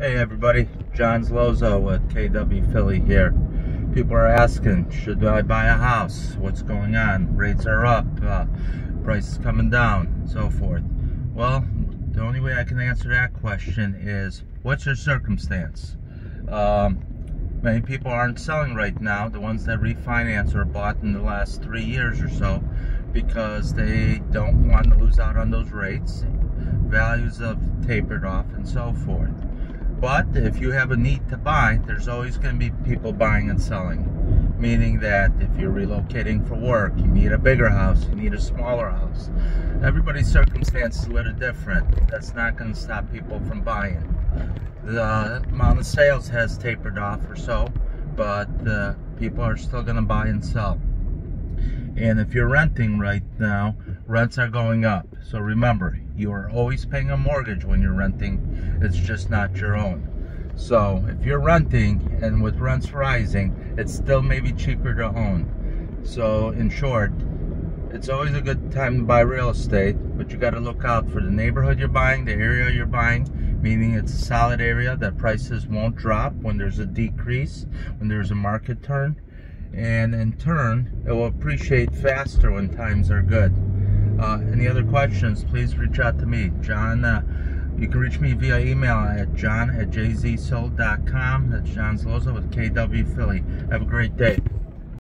Hey everybody, John Zloza with KW Philly here. People are asking, should I buy a house? What's going on? Rates are up, uh, prices coming down, so forth. Well, the only way I can answer that question is, what's your circumstance? Um, many people aren't selling right now, the ones that refinance or bought in the last three years or so, because they don't want to lose out on those rates. Values have tapered off and so forth. But if you have a need to buy, there's always going to be people buying and selling. Meaning that if you're relocating for work, you need a bigger house, you need a smaller house. Everybody's circumstance is a little different. That's not going to stop people from buying. The amount of sales has tapered off or so, but uh, people are still going to buy and sell. And if you're renting right now, rents are going up. So remember, you are always paying a mortgage when you're renting. It's just not your own. So if you're renting and with rents rising, it's still maybe cheaper to own. So in short, it's always a good time to buy real estate, but you got to look out for the neighborhood you're buying, the area you're buying, meaning it's a solid area that prices won't drop when there's a decrease, when there's a market turn and in turn it will appreciate faster when times are good. Uh, any other questions please reach out to me. John uh, you can reach me via email at john at jzsold.com that's John Zloza with KW Philly. Have a great day